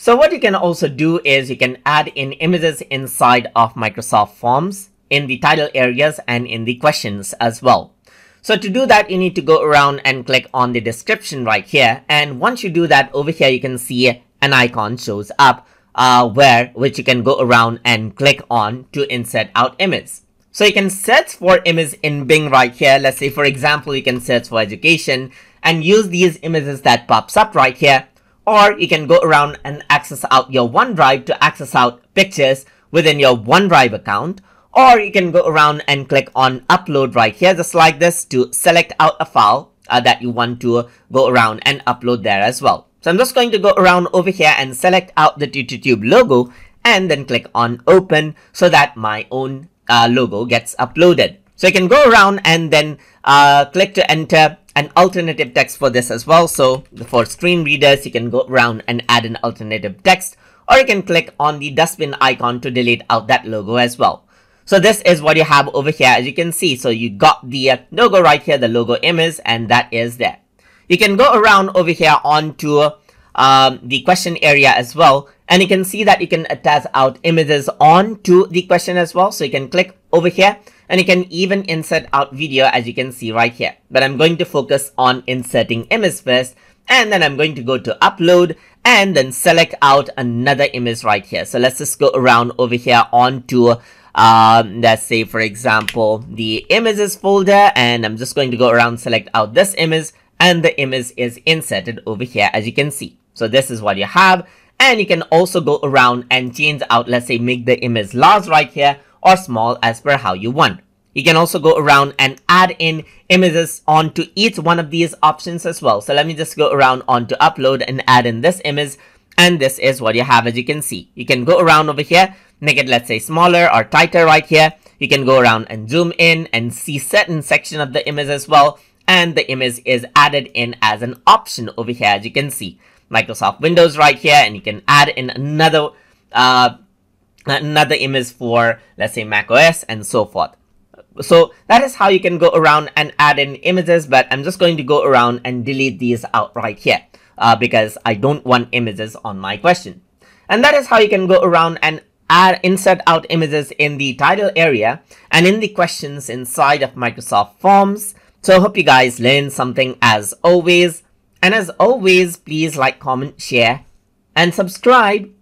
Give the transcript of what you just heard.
So what you can also do is you can add in images inside of Microsoft Forms in the title areas and in the questions as well. So to do that, you need to go around and click on the description right here. And once you do that over here, you can see an icon shows up uh, where which you can go around and click on to insert out image. So you can search for image in Bing right here. Let's say, for example, you can search for education and use these images that pops up right here or you can go around and access out your OneDrive to access out pictures within your OneDrive account or you can go around and click on upload right here just like this to select out a file uh, that you want to go around and upload there as well. So I'm just going to go around over here and select out the TutorTube logo and then click on open so that my own uh, logo gets uploaded. So you can go around and then uh, click to enter an alternative text for this as well. So for screen readers, you can go around and add an alternative text or you can click on the dustbin icon to delete out that logo as well. So this is what you have over here as you can see. So you got the uh, logo right here, the logo image and that is there. You can go around over here onto um, the question area as well and you can see that you can attach out images onto the question as well. So you can click over here and you can even insert out video as you can see right here. But I'm going to focus on inserting image first and then I'm going to go to upload and then select out another image right here. So let's just go around over here onto um, let's say for example the images folder and I'm just going to go around select out this image and the image is inserted over here as you can see. So this is what you have and you can also go around and change out let's say make the image large right here or small as per how you want. You can also go around and add in images onto each one of these options as well. So let me just go around onto upload and add in this image. And this is what you have as you can see. You can go around over here, make it let's say smaller or tighter right here. You can go around and zoom in and see certain section of the image as well. And the image is added in as an option over here as you can see. Microsoft Windows right here and you can add in another uh, another image for let's say Mac OS and so forth. So that is how you can go around and add in images, but I'm just going to go around and delete these out right here uh, because I don't want images on my question. And that is how you can go around and add insert out images in the title area and in the questions inside of Microsoft Forms. So I hope you guys learned something as always. And as always, please like, comment, share, and subscribe.